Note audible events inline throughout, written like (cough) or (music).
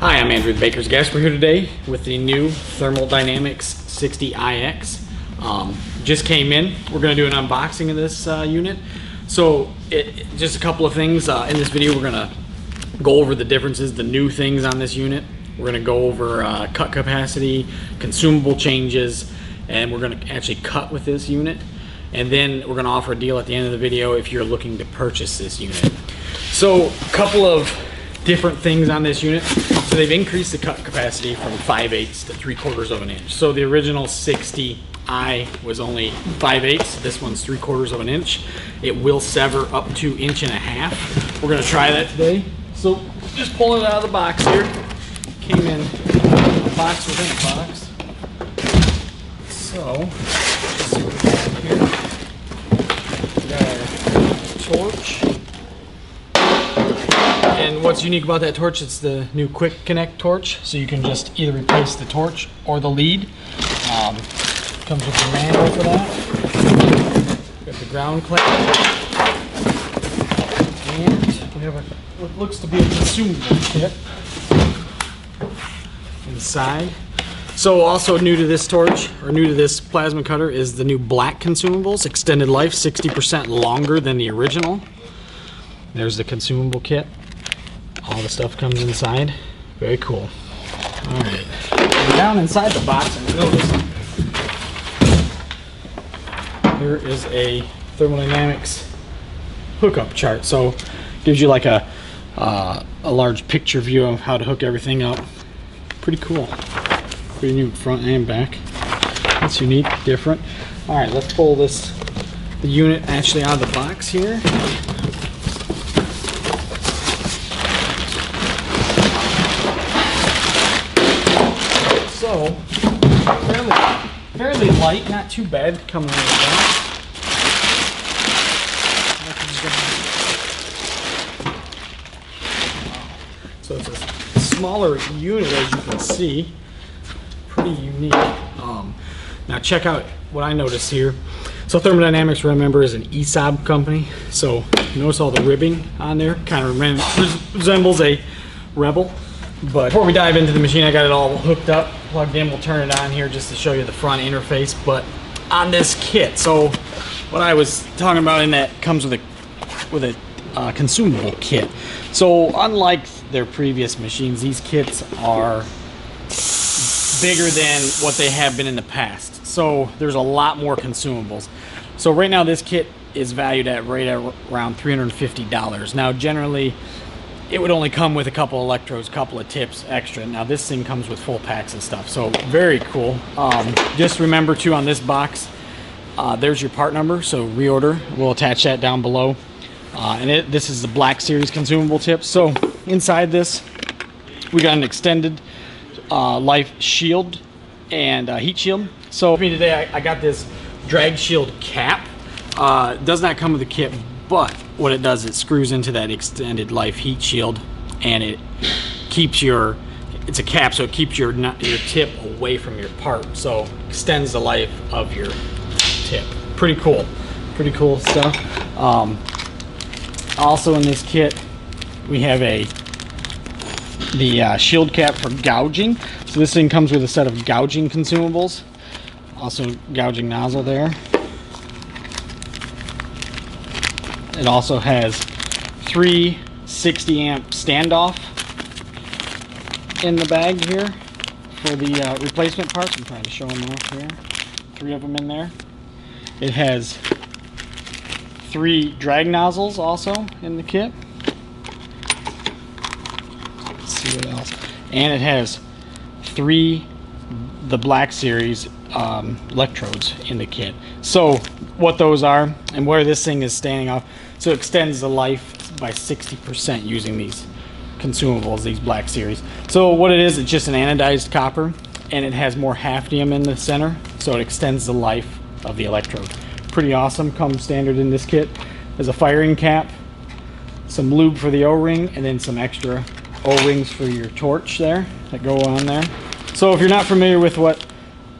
Hi, I'm Andrew the Baker's Gas. We're here today with the new Thermal Dynamics 60iX. Um, just came in. We're going to do an unboxing of this uh, unit. So, it, just a couple of things. Uh, in this video, we're going to go over the differences, the new things on this unit. We're going to go over uh, cut capacity, consumable changes, and we're going to actually cut with this unit. And then we're going to offer a deal at the end of the video if you're looking to purchase this unit. So, a couple of different things on this unit. So they've increased the cut capacity from 5 eighths to 3 quarters of an inch. So the original 60i was only 5 eighths. This one's 3 quarters of an inch. It will sever up to inch and a half. We're gonna try that today. So just pulling it out of the box here. Came in a box within a box. So, let's see what we got here. We got our torch. And what's unique about that torch, it's the new quick connect torch. So you can just either replace the torch or the lead. Um, comes with the manual for that. Got the ground clamp. And we have a, what looks to be a consumable kit inside. So also new to this torch, or new to this plasma cutter, is the new black consumables. Extended life, 60% longer than the original. There's the consumable kit. All the stuff comes inside. Very cool. All right. Down inside the box, I noticed here is a thermodynamics hookup chart. So gives you like a uh, a large picture view of how to hook everything up. Pretty cool. Pretty new front and back. That's unique, different. All right, let's pull this the unit actually out of the box here. Light, not too bad coming out of. So it's a smaller unit as you can see. Pretty unique. Um, now check out what I noticed here. So Thermodynamics, remember, is an ESAB company. So notice all the ribbing on there. Kind of resembles a Rebel. But before we dive into the machine, I got it all hooked up, plugged in. We'll turn it on here just to show you the front interface. But on this kit, so what I was talking about in that comes with a with a uh, consumable kit. So unlike their previous machines, these kits are bigger than what they have been in the past. So there's a lot more consumables. So right now this kit is valued at right at around $350. Now generally it would only come with a couple electrodes, couple of tips extra. Now this thing comes with full packs and stuff, so very cool. Um, just remember too on this box, uh, there's your part number, so reorder. We'll attach that down below. Uh, and it, this is the Black Series consumable tips. So inside this, we got an extended uh, life shield and heat shield. So for me today, I, I, got this drag shield cap. Uh, does not come with a kit, but what it does, it screws into that extended life heat shield and it keeps your, it's a cap, so it keeps your, your tip away from your part. So extends the life of your tip. Pretty cool. Pretty cool stuff. Um, also in this kit, we have a the uh, shield cap for gouging. So this thing comes with a set of gouging consumables. Also gouging nozzle there. It also has three 60 amp standoff in the bag here for the uh, replacement parts. I'm trying to show them off here. Three of them in there. It has three drag nozzles also in the kit. Let's see what else. And it has three the Black Series um, electrodes in the kit. So what those are and where this thing is standing off, so it extends the life by 60% using these consumables, these Black Series. So what it is, it's just an anodized copper and it has more hafnium in the center, so it extends the life of the electrode. Pretty awesome, comes standard in this kit. There's a firing cap, some lube for the O-ring, and then some extra O-rings for your torch there that go on there. So if you're not familiar with what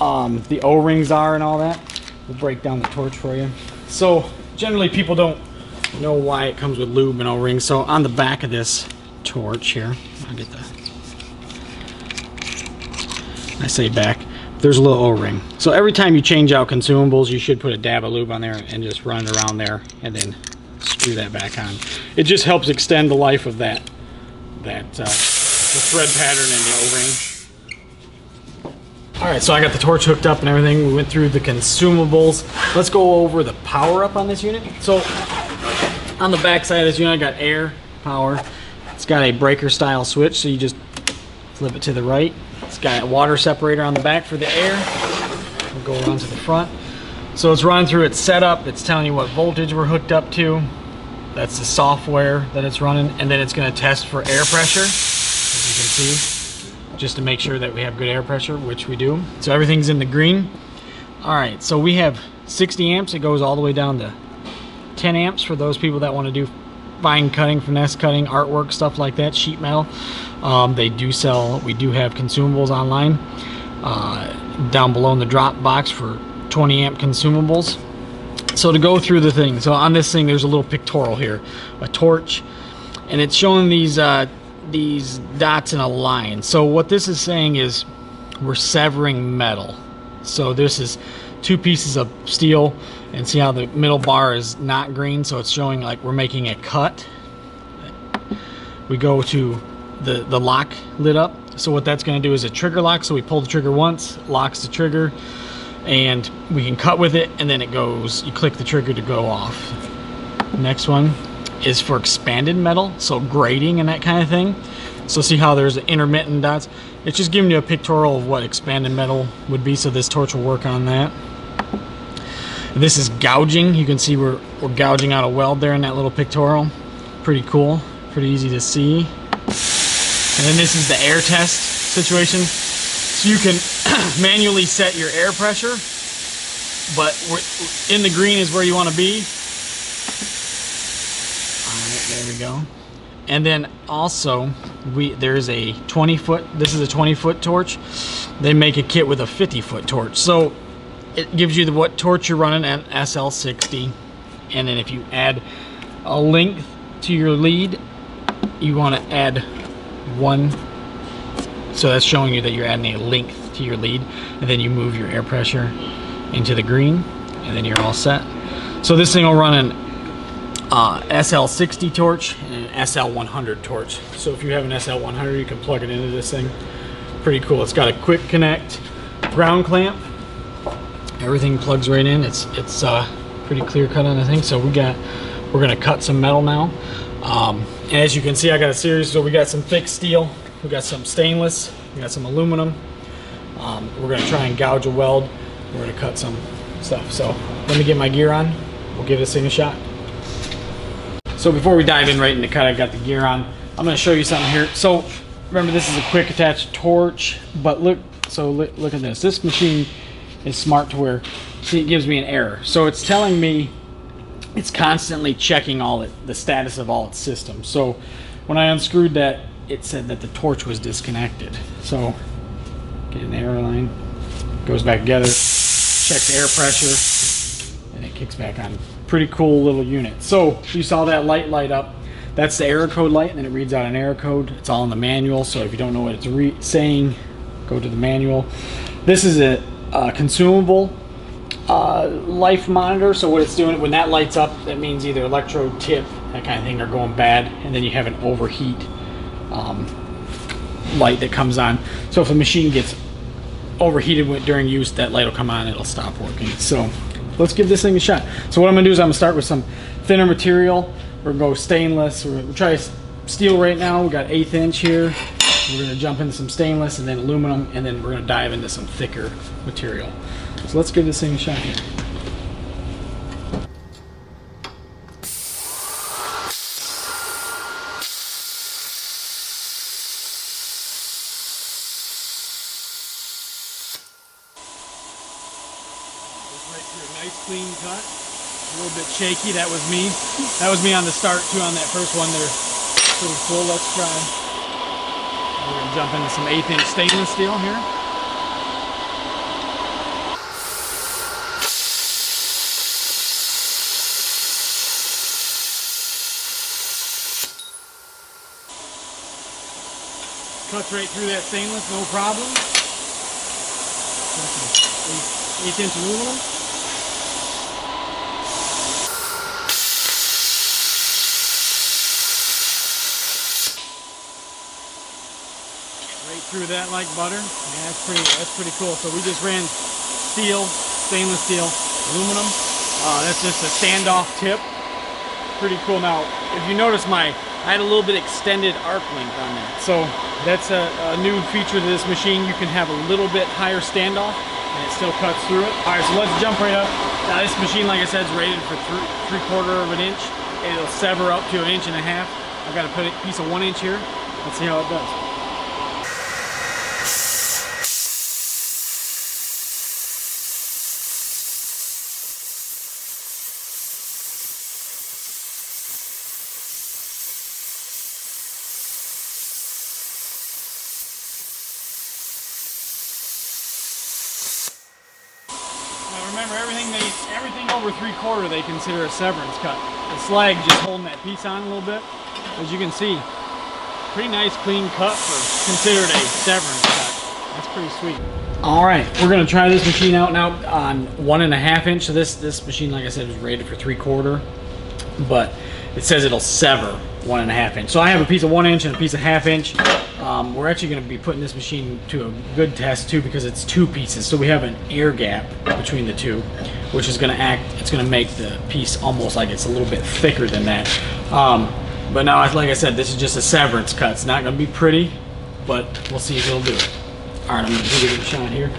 um, the O-rings are and all that, we'll break down the torch for you. So generally people don't know why it comes with lube and O-rings. So on the back of this torch here, I'll get the I say back, there's a little O-ring. So every time you change out consumables, you should put a dab of lube on there and just run it around there and then screw that back on. It just helps extend the life of that, that uh, the thread pattern and the O-ring. All right, so I got the torch hooked up and everything. We went through the consumables. Let's go over the power up on this unit. So on the back side of this unit, I got air, power. It's got a breaker style switch, so you just flip it to the right. It's got a water separator on the back for the air. We'll go around to the front. So it's running through its setup. It's telling you what voltage we're hooked up to. That's the software that it's running. And then it's gonna test for air pressure, as you can see, just to make sure that we have good air pressure, which we do. So everything's in the green. All right, so we have 60 amps. It goes all the way down to 10 amps for those people that want to do fine cutting, finesse cutting, artwork, stuff like that, sheet metal. Um, they do sell, we do have consumables online. Uh, down below in the drop box for 20 amp consumables. So to go through the thing, so on this thing there's a little pictorial here, a torch, and it's showing these uh, these dots in a line. So what this is saying is we're severing metal. So this is two pieces of steel and see how the middle bar is not green? So it's showing like we're making a cut. We go to the the lock lit up. So what that's going to do is a trigger lock. So we pull the trigger once locks the trigger and we can cut with it and then it goes you click the trigger to go off. Next one is for expanded metal so grading and that kind of thing so see how there's intermittent dots it's just giving you a pictorial of what expanded metal would be so this torch will work on that this is gouging. You can see we're, we're gouging out a weld there in that little pictorial. Pretty cool, pretty easy to see. And then this is the air test situation. So you can (clears throat) manually set your air pressure, but in the green is where you want to be. There we go. And then also, we there's a 20 foot, this is a 20 foot torch. They make a kit with a 50 foot torch. So it gives you the what torch you're running at SL60 and then if you add a length to your lead you want to add one so that's showing you that you're adding a length to your lead and then you move your air pressure into the green and then you're all set so this thing will run an uh, SL60 torch and an SL100 torch so if you have an SL100 you can plug it into this thing pretty cool it's got a quick connect ground clamp everything plugs right in. It's it's uh, pretty clear cut on the thing. So we got we're gonna cut some metal now. Um, as you can see, I got a series. So we got some thick steel, we got some stainless, we got some aluminum. Um, we're gonna try and gouge a weld. We're gonna cut some stuff. So let me get my gear on. We'll give this thing a shot. So before we dive in right in the cut, I got the gear on. I'm gonna show you something here. So remember, this is a quick attach torch, but look. So look, look at this. This machine is smart to where see it gives me an error. So it's telling me it's constantly checking all it, the status of all its systems. So when I unscrewed that, it said that the torch was disconnected. So get an error line, goes back together, checks air pressure, and it kicks back on. Pretty cool little unit. So you saw that light light up. That's the error code light, and then it reads out an error code. It's all in the manual, so if you don't know what it's saying, go to the manual. This is a uh, consumable uh, life monitor. So what it's doing, when that lights up, that means either electrode tip, that kind of thing, are going bad, and then you have an overheat um, light that comes on. So if a machine gets overheated during use, that light will come on, it'll stop working. So let's give this thing a shot. So what I'm gonna do is I'm gonna start with some thinner material. We're gonna go stainless. We're gonna try steel right now. We got eighth inch here. We're to jump into some stainless and then aluminum, and then we're to dive into some thicker material. So let's give this thing a shot here. nice clean cut. A little bit shaky, that was me. That was me on the start too on that first one. They're pretty full. Let's try we're to jump into some eighth inch stainless steel here. Cuts right through that stainless, no problem. Eighth, eighth inch aluminum. Through that like butter. Yeah, that's pretty. That's pretty cool. So we just ran steel, stainless steel, aluminum. Uh, that's just a standoff tip. Pretty cool. Now, if you notice my, I had a little bit extended arc length on that. So that's a, a new feature to this machine. You can have a little bit higher standoff and it still cuts through it. All right, so let's jump right up. Now this machine, like I said, is rated for three, three quarter of an inch. It'll sever up to an inch and a half. I've got to put a piece of one inch here. Let's see how it does. Now remember, everything they, everything over three they consider a severance cut. The slag just holding that piece on a little bit. As you can see, pretty nice clean cut for considered a severance cut. That's pretty sweet. All right, we're gonna try this machine out now on one and a half inch. So this this machine, like I said, is rated for three quarter, but it says it'll sever one and a half inch. So I have a piece of one inch and a piece of half inch. Um, we're actually going to be putting this machine to a good test too because it's two pieces. So we have an air gap between the two, which is going to act. It's going to make the piece almost like it's a little bit thicker than that. Um, but now, like I said, this is just a severance cut. It's not going to be pretty, but we'll see if it'll do it. All right, I'm going to give it a shot here.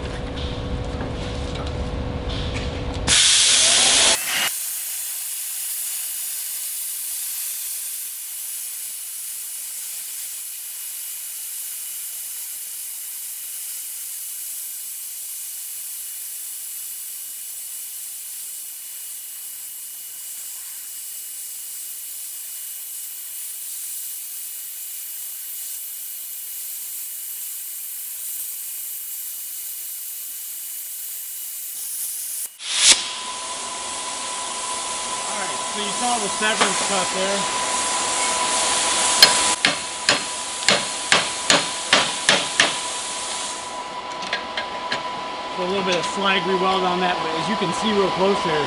All right, saw the severance cut there. So a little bit of slag re-weld on that, but as you can see real close there,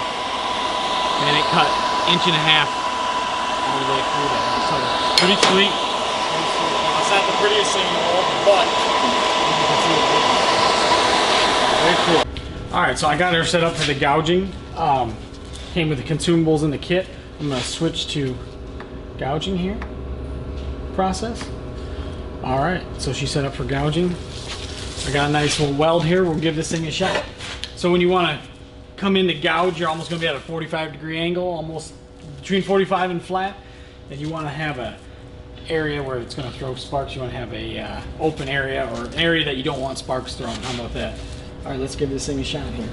man, it cut inch and a half all the way through there. So pretty sweet. Pretty sweet. It's not the prettiest thing in the world, but you can see, it very cool. All right, so I got her set up for the gouging. Um, came with the consumables in the kit. I'm gonna switch to gouging here process. All right, so she's set up for gouging. I got a nice little weld here. We'll give this thing a shot. So when you wanna come in to gouge, you're almost gonna be at a 45 degree angle, almost between 45 and flat. And you wanna have a area where it's gonna throw sparks. You wanna have a uh, open area or an area that you don't want sparks thrown. How about that? All right, let's give this thing a shot here.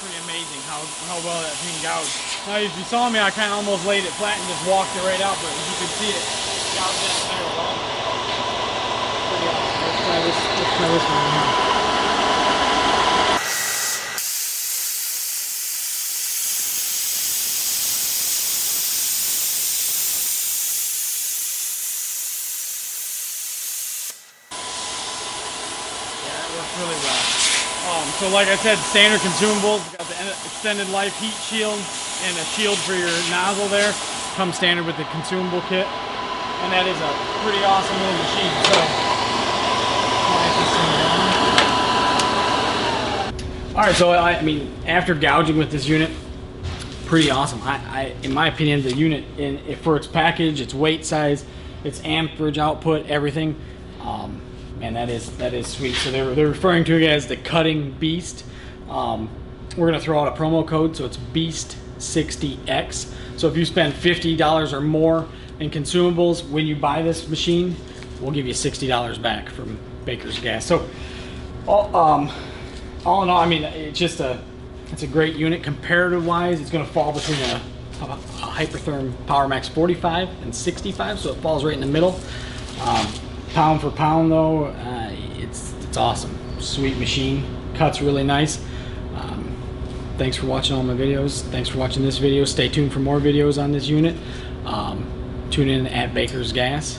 Pretty amazing how, how well that thing gouged. Now, if you saw me, I kind of almost laid it flat and just walked it right out, but you can see it, gouged it there well. Pretty awesome. Let's try this, let's try this one here. Yeah, that works really well. Um, so like I said, standard consumables, got the extended life heat shield and a shield for your nozzle there. Comes standard with the consumable kit. And that is a pretty awesome little machine. So. All right, so I, mean, after gouging with this unit, pretty awesome. I, I in my opinion, the unit in for its package, its weight size, its amperage output, everything, um, man, that is that is sweet. So they're they're referring to it as the cutting beast. Um, we're gonna throw out a promo code, so it's Beast 60X. So if you spend fifty dollars or more in consumables when you buy this machine, we'll give you sixty dollars back from Baker's Gas. So, all, um, all in all, I mean, it's just a it's a great unit. Comparative wise, it's to fall between a, a, a Hypertherm Powermax 45 and 65, so it falls right in the middle. Um, pound for pound though, uh, it's it's awesome. Sweet machine, cuts really nice. Um, thanks for watching all my videos. Thanks for watching this video. Stay tuned for more videos on this unit. Um, tune in at Baker's Gas.